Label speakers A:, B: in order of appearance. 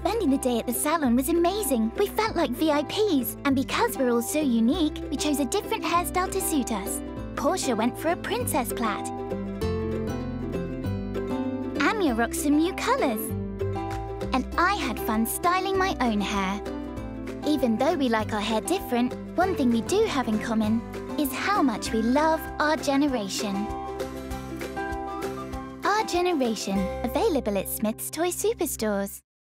A: Spending the day at the salon was amazing. We felt like VIPs. And because we're all so unique, we chose a different hairstyle to suit us. Portia went for a princess plait. Amia rocked some new colours. And I had fun styling my own hair. Even though we like our hair different, one thing we do have in common is how much we love our generation. Our Generation, available at Smith's Toy Superstores.